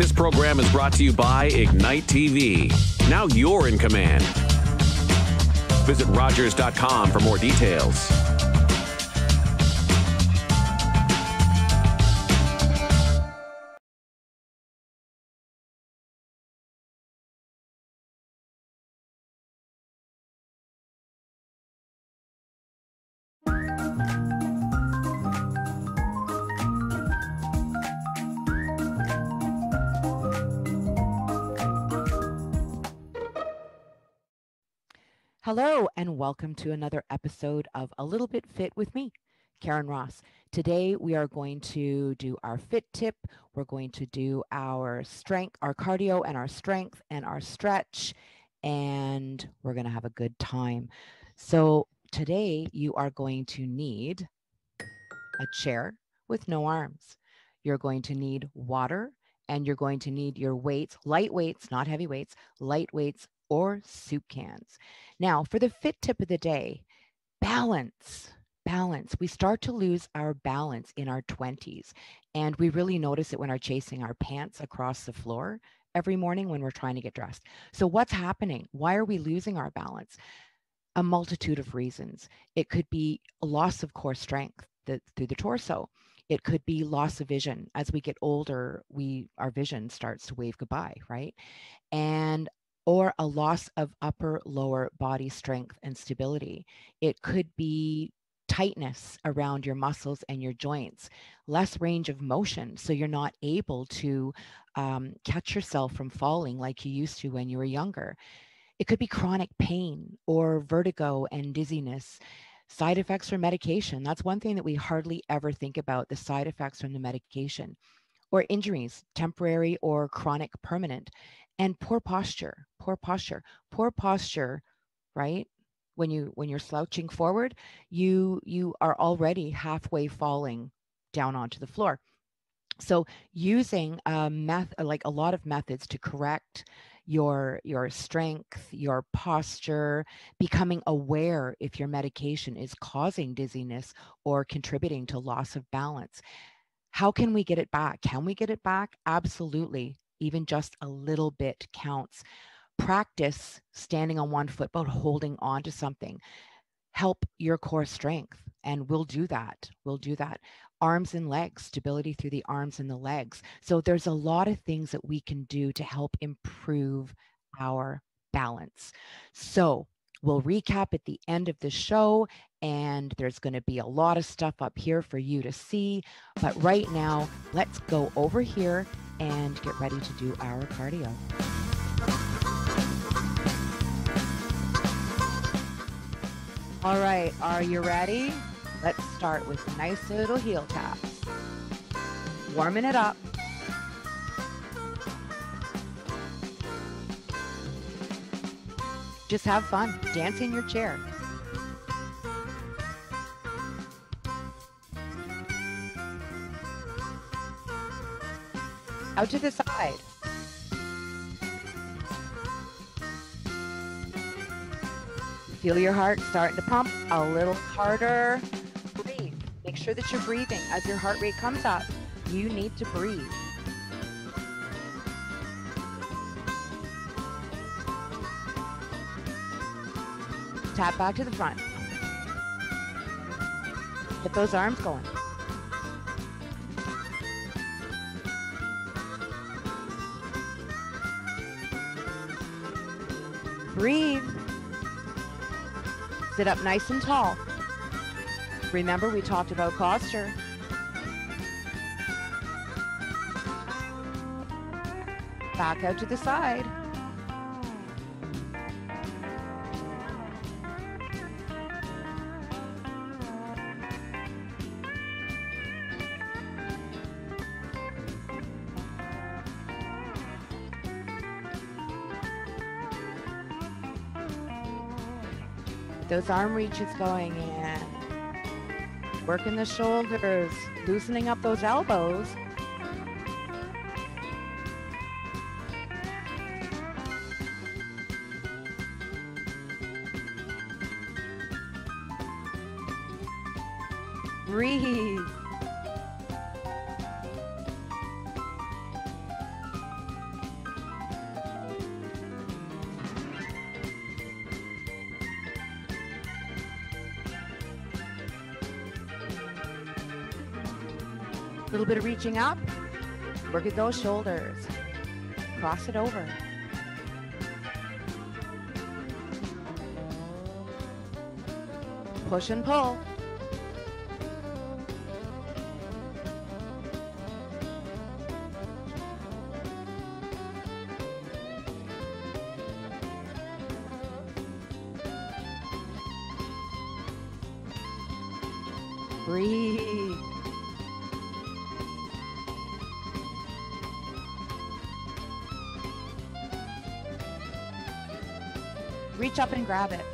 This program is brought to you by Ignite TV. Now you're in command. Visit Rogers.com for more details. Hello, and welcome to another episode of A Little Bit Fit with me, Karen Ross. Today, we are going to do our fit tip. We're going to do our strength, our cardio, and our strength, and our stretch, and we're going to have a good time. So, today, you are going to need a chair with no arms. You're going to need water, and you're going to need your weights, light weights, not heavy weights, light weights or soup cans. Now, for the fit tip of the day, balance. Balance. We start to lose our balance in our 20s, and we really notice it when we're chasing our pants across the floor every morning when we're trying to get dressed. So, what's happening? Why are we losing our balance? A multitude of reasons. It could be a loss of core strength the, through the torso. It could be loss of vision. As we get older, we our vision starts to wave goodbye, right? And or a loss of upper lower body strength and stability. It could be tightness around your muscles and your joints, less range of motion. So you're not able to um, catch yourself from falling like you used to when you were younger. It could be chronic pain or vertigo and dizziness. Side effects from medication. That's one thing that we hardly ever think about the side effects from the medication or injuries, temporary or chronic permanent and poor posture poor posture poor posture right? When you when you're slouching forward you you are already halfway falling down onto the floor. So using a meth like a lot of methods to correct your your strength your posture becoming aware if your medication is causing dizziness or contributing to loss of balance. How can we get it back? Can we get it back? Absolutely even just a little bit counts. Practice standing on one foot, but holding on to something. Help your core strength. And we'll do that. We'll do that. Arms and legs, stability through the arms and the legs. So there's a lot of things that we can do to help improve our balance. So We'll recap at the end of the show, and there's going to be a lot of stuff up here for you to see. But right now, let's go over here and get ready to do our cardio. All right, are you ready? Let's start with nice little heel taps. Warming it up. Just have fun. Dance in your chair. To the side. Feel your heart starting to pump a little harder. Breathe. Make sure that you're breathing. As your heart rate comes up, you need to breathe. Tap back to the front. Get those arms going. Breathe. Sit up nice and tall. Remember, we talked about posture. Back out to the side. Those arm reaches going in. Working the shoulders, loosening up those elbows. Breathe. Reaching up. Work at those shoulders. Cross it over. Push and pull. Breathe. Reach up and grab it.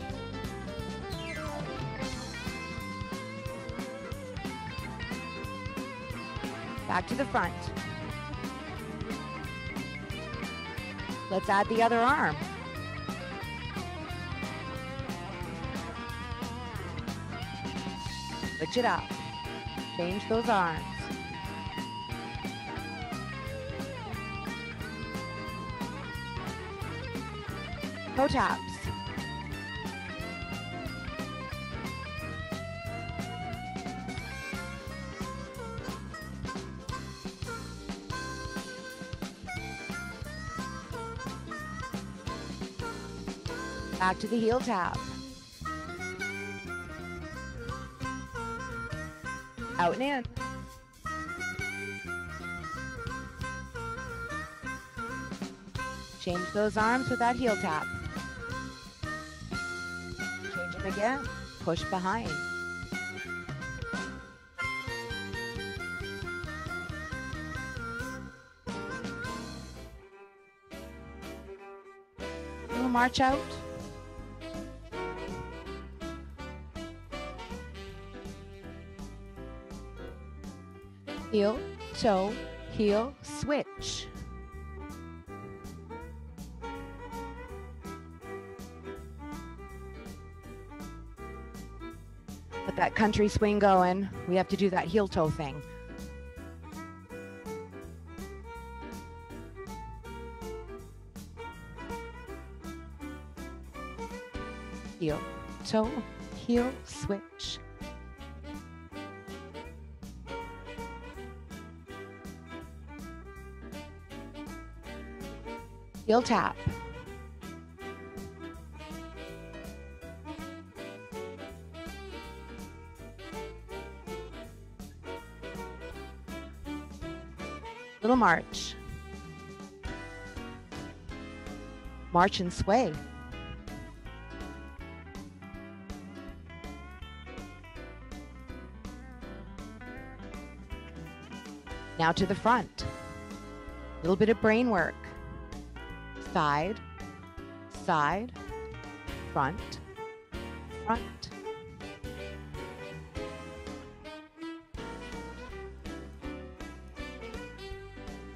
Back to the front. Let's add the other arm. Switch it up. Change those arms. Toe taps. Back to the heel tap. Out and in. Change those arms with that heel tap. Change them again. Push behind. Little march out. Heel, toe, heel, switch. With that country swing going, we have to do that heel toe thing. Heel, toe, heel, switch. Heel tap. Little march. March and sway. Now to the front. A little bit of brain work side, side, front, front.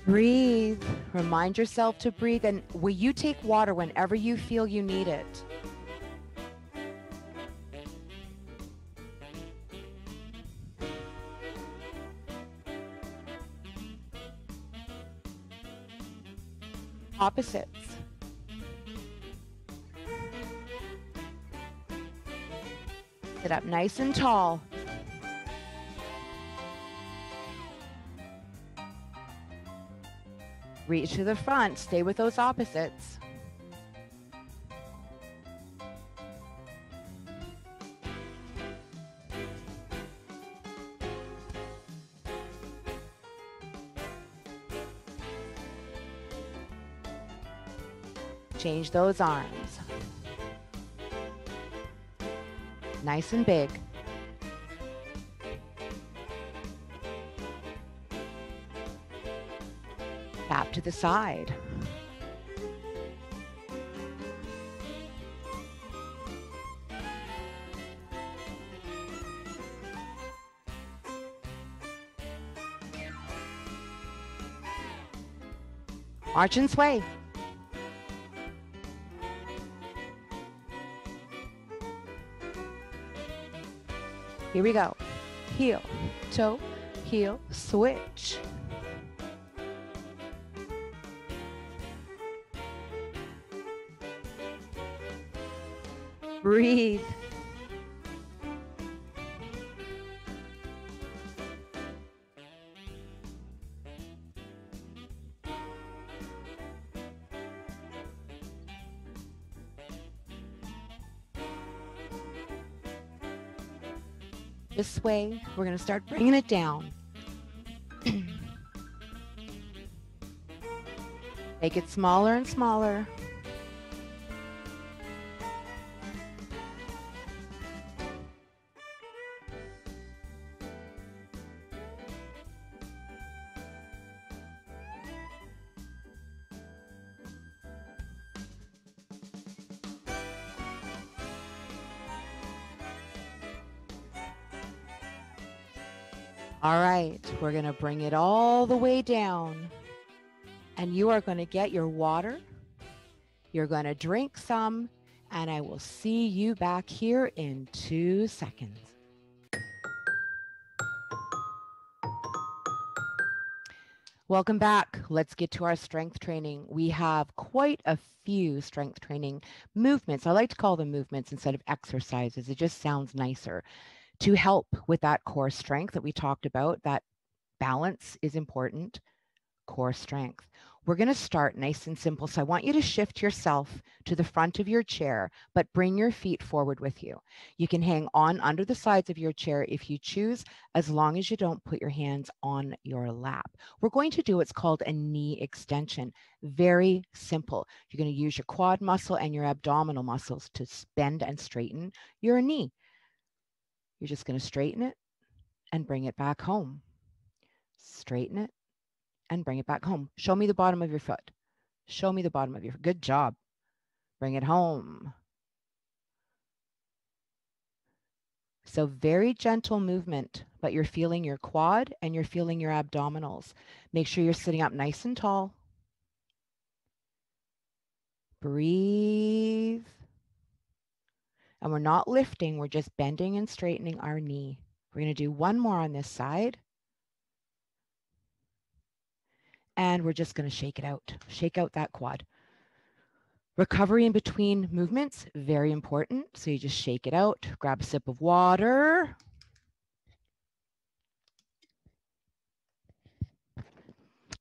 Breathe. Remind yourself to breathe. And will you take water whenever you feel you need it? Opposites. Sit up nice and tall. Reach to the front. Stay with those opposites. Change those arms. Nice and big. Tap to the side. March and sway. Here we go. Heel, toe, heel, switch. This way. We're going to start bringing it down. Make it smaller and smaller. We're going to bring it all the way down. And you are going to get your water. You're going to drink some, and I will see you back here in two seconds. Welcome back. Let's get to our strength training. We have quite a few strength training movements. I like to call them movements instead of exercises. It just sounds nicer to help with that core strength that we talked about. That balance is important, core strength. We're going to start nice and simple. So I want you to shift yourself to the front of your chair, but bring your feet forward with you. You can hang on under the sides of your chair if you choose, as long as you don't put your hands on your lap. We're going to do what's called a knee extension. Very simple. You're going to use your quad muscle and your abdominal muscles to bend and straighten your knee. You're just going to straighten it and bring it back home. Straighten it and bring it back home. Show me the bottom of your foot. Show me the bottom of your. Good job. Bring it home. So very gentle movement, but you're feeling your quad and you're feeling your abdominals. Make sure you're sitting up nice and tall. Breathe. And we're not lifting, we're just bending and straightening our knee. We're going to do one more on this side. And we're just going to shake it out, shake out that quad. Recovery in between movements, very important. So you just shake it out, grab a sip of water. And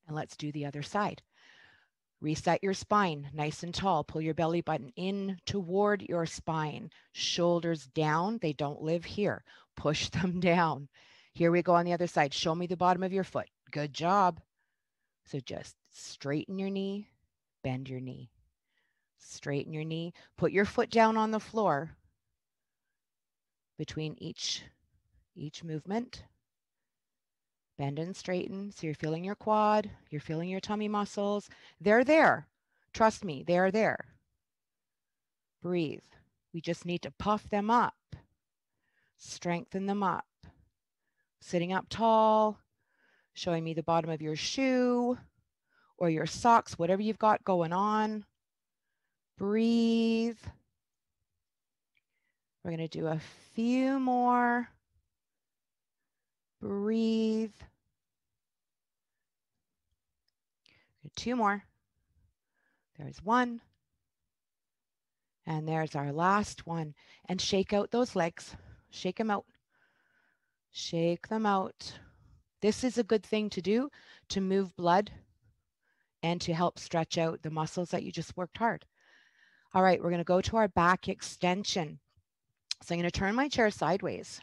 let's do the other side. Reset your spine nice and tall. Pull your belly button in toward your spine. Shoulders down. They don't live here. Push them down. Here we go on the other side. Show me the bottom of your foot. Good job. So just straighten your knee, bend your knee. Straighten your knee. Put your foot down on the floor between each each movement. Bend and straighten. So you're feeling your quad, you're feeling your tummy muscles. They're there. Trust me, they are there. Breathe. We just need to puff them up, strengthen them up. Sitting up tall, showing me the bottom of your shoe or your socks, whatever you've got going on. Breathe. We're going to do a few more. Breathe. Two more. There's one. And there's our last one. And shake out those legs. Shake them out. Shake them out. This is a good thing to do to move blood and to help stretch out the muscles that you just worked hard. All right, we're going to go to our back extension. So I'm going to turn my chair sideways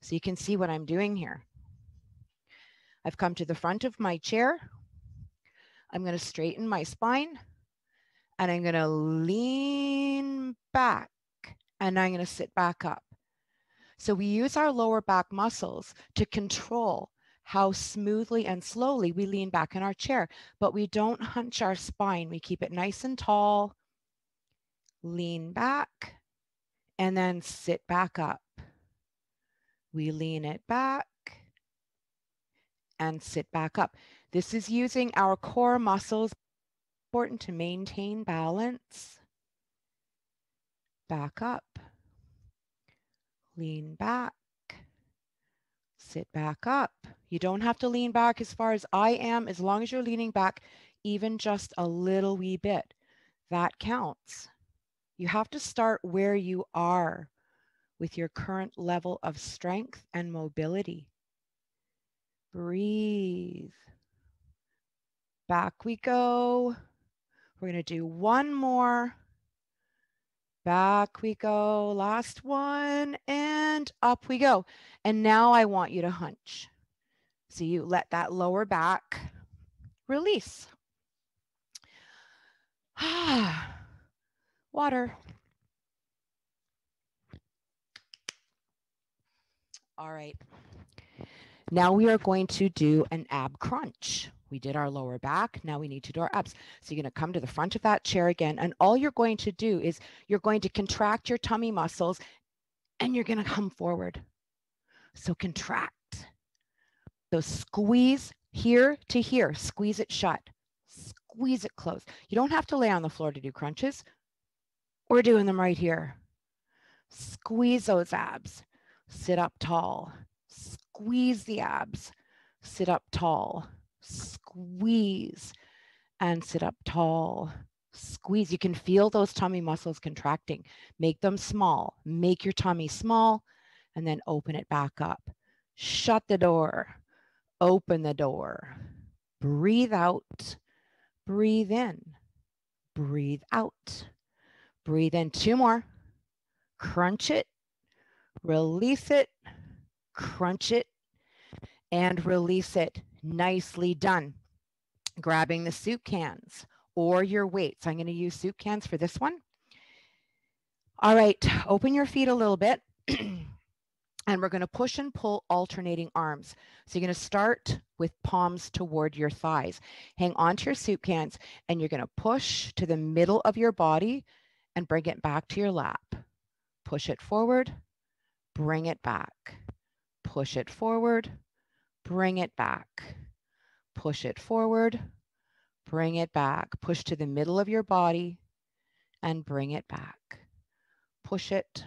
so you can see what I'm doing here. I've come to the front of my chair I'm going to straighten my spine and I'm going to lean back and I'm going to sit back up. So we use our lower back muscles to control how smoothly and slowly we lean back in our chair, but we don't hunch our spine. We keep it nice and tall, lean back, and then sit back up. We lean it back and sit back up. This is using our core muscles. Important to maintain balance. Back up. Lean back. Sit back up. You don't have to lean back as far as I am, as long as you're leaning back even just a little wee bit. That counts. You have to start where you are with your current level of strength and mobility. Breathe. Back we go. We're going to do one more. Back we go. Last one and up we go. And now I want you to hunch. So you let that lower back release. Water. All right. Now we are going to do an ab crunch. We did our lower back. Now we need to do our abs. So you're going to come to the front of that chair again. And all you're going to do is you're going to contract your tummy muscles and you're going to come forward. So contract. So squeeze here to here. Squeeze it shut. Squeeze it close. You don't have to lay on the floor to do crunches. We're doing them right here. Squeeze those abs. Sit up tall. Squeeze the abs. Sit up tall squeeze and sit up tall. Squeeze. You can feel those tummy muscles contracting. Make them small. Make your tummy small and then open it back up. Shut the door. Open the door. Breathe out. Breathe in. Breathe out. Breathe in. Two more. Crunch it. Release it. Crunch it and release it. Nicely done. Grabbing the soup cans or your weights. I'm going to use soup cans for this one. All right, open your feet a little bit. and we're going to push and pull alternating arms. So you're going to start with palms toward your thighs. Hang on to your soup cans and you're going to push to the middle of your body and bring it back to your lap. Push it forward, bring it back. Push it forward, bring it back. Push it forward, bring it back. Push to the middle of your body and bring it back. Push it,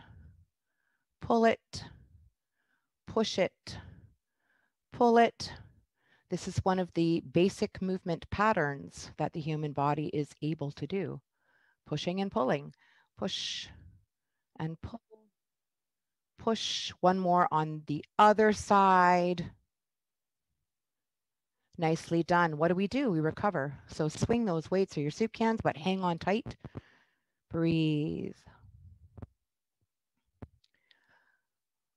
pull it, push it, pull it. This is one of the basic movement patterns that the human body is able to do. Pushing and pulling, push and pull, push. One more on the other side. Nicely done. What do we do? We recover. So swing those weights or your soup cans, but hang on tight. Breathe.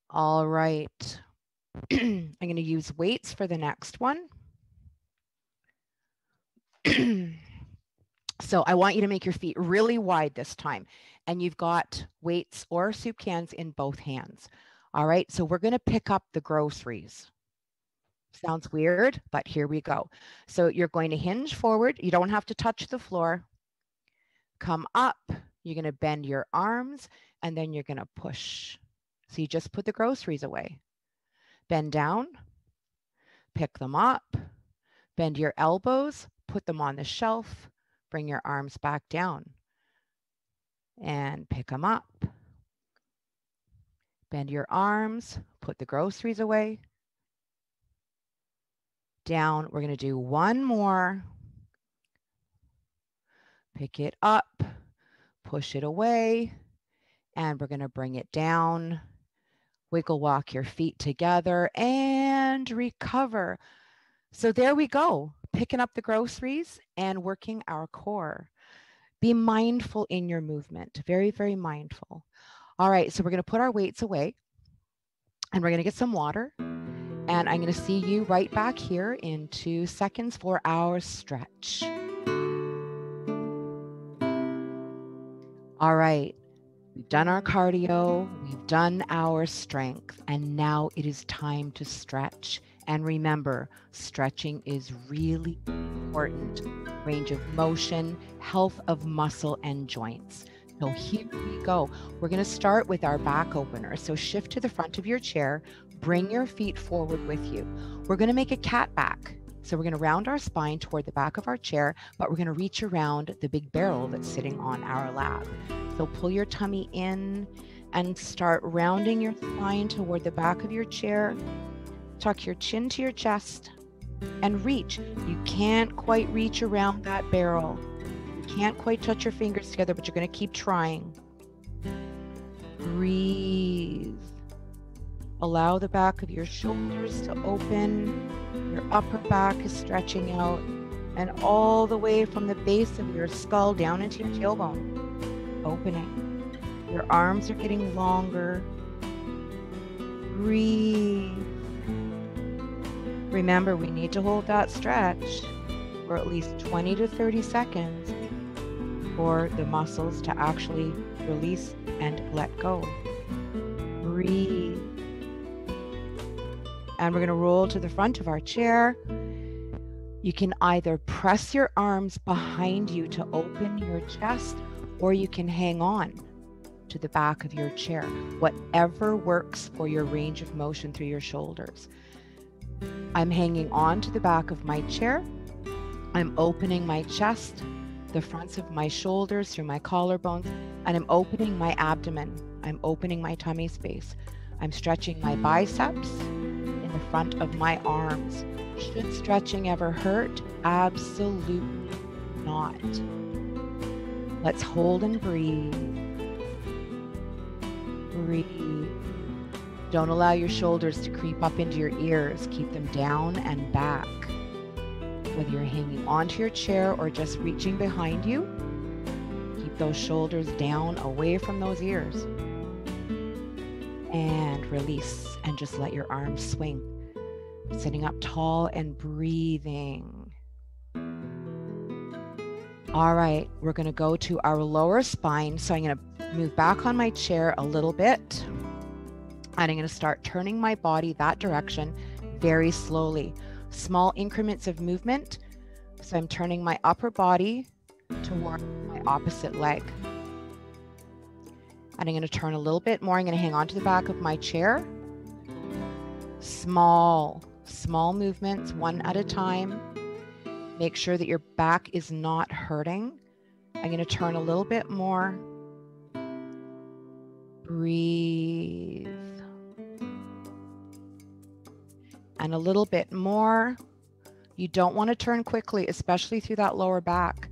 All right. I'm going to use weights for the next one. so I want you to make your feet really wide this time. And you've got weights or soup cans in both hands. All right. So we're going to pick up the groceries. Sounds weird, but here we go. So you're going to hinge forward. You don't have to touch the floor. Come up. You're going to bend your arms and then you're going to push. So you just put the groceries away. Bend down, pick them up, bend your elbows, put them on the shelf, bring your arms back down and pick them up. Bend your arms, put the groceries away, down. We're going to do one more. Pick it up, push it away, and we're going to bring it down. Wiggle walk your feet together and recover. So there we go, picking up the groceries and working our core. Be mindful in your movement, very, very mindful. All right, so we're going to put our weights away and we're going to get some water. And I'm going to see you right back here in two seconds for our stretch. All right. We've done our cardio, we've done our strength, and now it is time to stretch. And remember, stretching is really important. Range of motion, health of muscle and joints. So here we go. We're going to start with our back opener. So shift to the front of your chair, Bring your feet forward with you. We're going to make a cat back. So we're going to round our spine toward the back of our chair, but we're going to reach around the big barrel that's sitting on our lap. So pull your tummy in and start rounding your spine toward the back of your chair. Tuck your chin to your chest and reach. You can't quite reach around that barrel. Can't quite touch your fingers together, but you're going to keep trying. Breathe. Allow the back of your shoulders to open. Your upper back is stretching out and all the way from the base of your skull down into your tailbone. Opening. Your arms are getting longer. Breathe. Remember, we need to hold that stretch for at least 20 to 30 seconds for the muscles to actually release and let go. Breathe. And we're going to roll to the front of our chair. You can either press your arms behind you to open your chest, or you can hang on to the back of your chair, whatever works for your range of motion through your shoulders. I'm hanging on to the back of my chair. I'm opening my chest, the fronts of my shoulders through my collarbones, and I'm opening my abdomen. I'm opening my tummy space. I'm stretching my biceps in the front of my arms. Should stretching ever hurt? Absolutely not. Let's hold and breathe. Breathe. Don't allow your shoulders to creep up into your ears. Keep them down and back. Whether you're hanging onto your chair or just reaching behind you, keep those shoulders down away from those ears. And release and just let your arms swing. Sitting up tall and breathing. All right, we're going to go to our lower spine. So I'm going to move back on my chair a little bit. And I'm going to start turning my body that direction very slowly. Small increments of movement. So I'm turning my upper body toward my opposite leg. And I'm going to turn a little bit more. I'm going to hang on to the back of my chair. Small, small movements, one at a time. Make sure that your back is not hurting. I'm going to turn a little bit more. Breathe. And a little bit more. You don't want to turn quickly, especially through that lower back.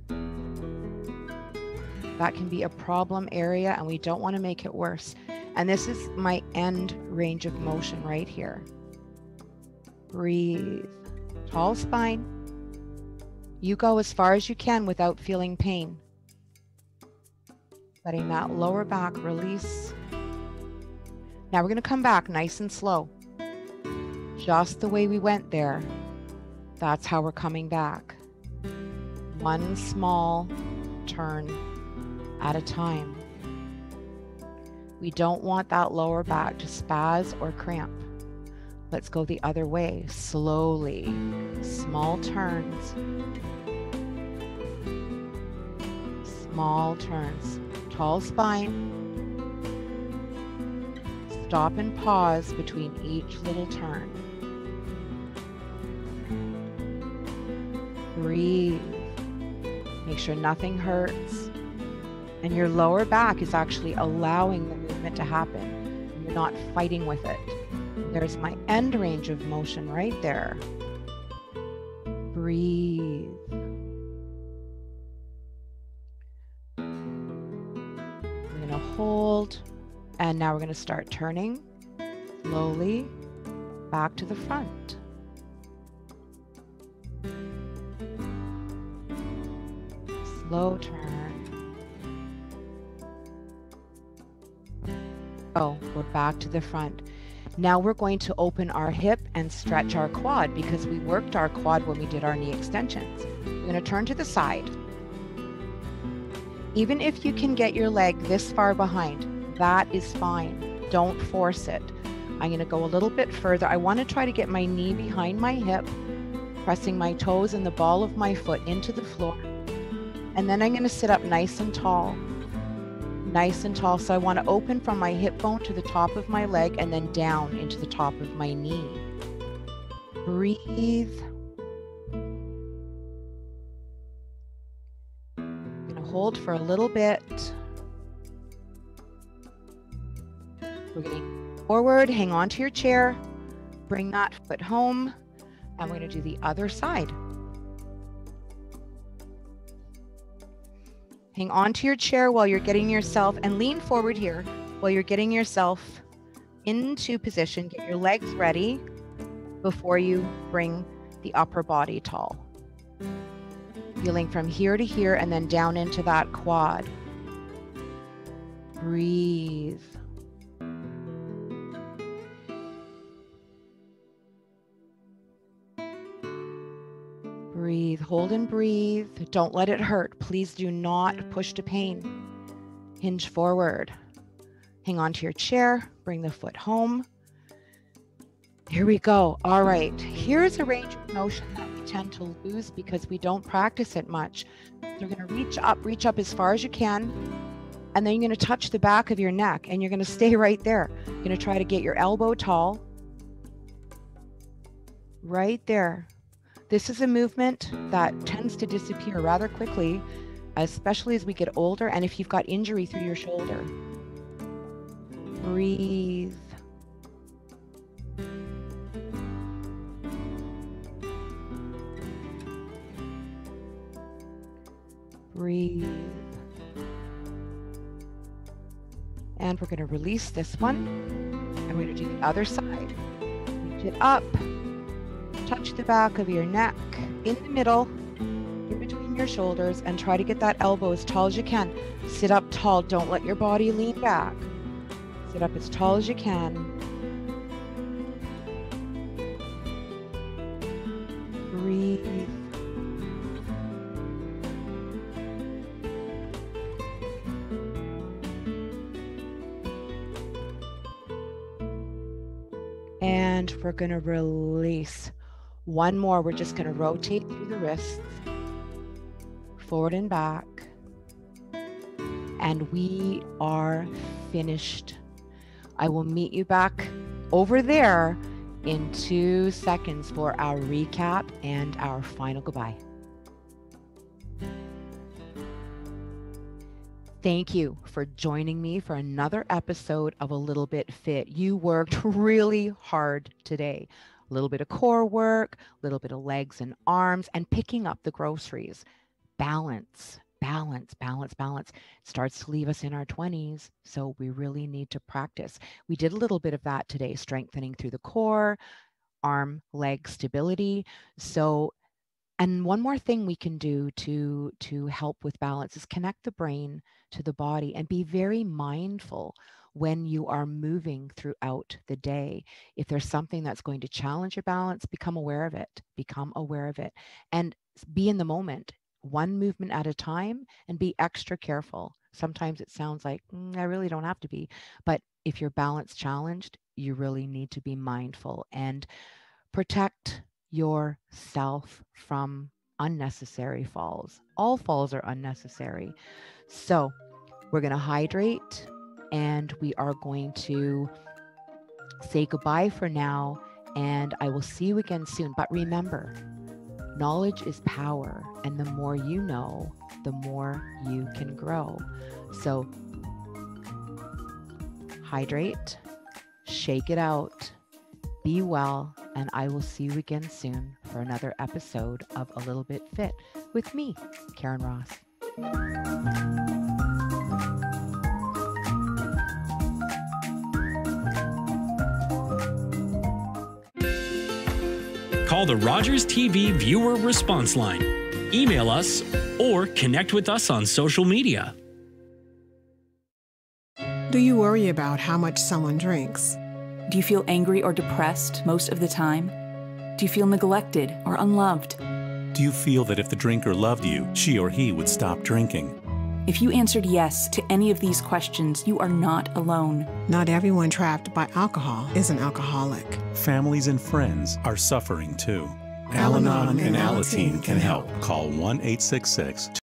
That can be a problem area, and we don't want to make it worse. And this is my end range of motion right here. Breathe. Tall spine. You go as far as you can without feeling pain. Letting that lower back release. Now we're going to come back nice and slow. Just the way we went there. That's how we're coming back. One small turn at a time. We don't want that lower back to spaz or cramp. Let's go the other way, slowly. Small turns. Small turns. Tall spine. Stop and pause between each little turn. Breathe. Make sure nothing hurts. And your lower back is actually allowing the movement to happen. You're not fighting with it. There's my end range of motion right there. Breathe. We're going to hold. And now we're going to start turning slowly back to the front. Slow turn. Oh, we're back to the front. Now we're going to open our hip and stretch our quad because we worked our quad when we did our knee extensions. We're going to turn to the side. Even if you can get your leg this far behind, that is fine. Don't force it. I'm going to go a little bit further. I want to try to get my knee behind my hip, pressing my toes and the ball of my foot into the floor. And then I'm going to sit up nice and tall. Nice and tall. So I want to open from my hip bone to the top of my leg and then down into the top of my knee. Breathe. I'm going to hold for a little bit. We're going forward, hang on to your chair, bring that foot home, and we're going to do the other side. Hang on to your chair while you're getting yourself, and lean forward here while you're getting yourself into position. Get your legs ready before you bring the upper body tall. Feeling from here to here and then down into that quad. Breathe. Breathe, hold and breathe. Don't let it hurt. Please do not push to pain. Hinge forward. Hang on to your chair. Bring the foot home. Here we go. All right. Here's a range of motion that we tend to lose because we don't practice it much. You're going to reach up, reach up as far as you can. And then you're going to touch the back of your neck and you're going to stay right there. You're going to try to get your elbow tall. Right there. This is a movement that tends to disappear rather quickly, especially as we get older and if you've got injury through your shoulder. Breathe. Breathe. And we're going to release this one. And we're going to do the other side. Reach it up touch the back of your neck in the middle, in between your shoulders, and try to get that elbow as tall as you can. Sit up tall. Don't let your body lean back. Sit up as tall as you can. Breathe. And we're going to release. One more, we're just going to rotate through the wrists, forward and back. And we are finished. I will meet you back over there in two seconds for our recap and our final goodbye. Thank you for joining me for another episode of A Little Bit Fit. You worked really hard today a little bit of core work, a little bit of legs and arms, and picking up the groceries. Balance, balance, balance, balance starts to leave us in our 20s. So we really need to practice. We did a little bit of that today, strengthening through the core, arm, leg stability. So and one more thing we can do to to help with balance is connect the brain to the body and be very mindful when you are moving throughout the day. If there's something that's going to challenge your balance, become aware of it. Become aware of it and be in the moment, one movement at a time, and be extra careful. Sometimes it sounds like mm, I really don't have to be, but if your balance challenged, you really need to be mindful and protect yourself from unnecessary falls. All falls are unnecessary. So, we're going to hydrate and we are going to say goodbye for now. And I will see you again soon. But remember, knowledge is power. And the more you know, the more you can grow. So hydrate, shake it out, be well, and I will see you again soon for another episode of A Little Bit Fit with me, Karen Ross. Call the Rogers TV viewer response line, email us, or connect with us on social media. Do you worry about how much someone drinks? Do you feel angry or depressed most of the time? Do you feel neglected or unloved? Do you feel that if the drinker loved you, she or he would stop drinking? If you answered yes to any of these questions, you are not alone. Not everyone trapped by alcohol is an alcoholic. Families and friends are suffering too. Al Anon and Alateen can help. Call 1 866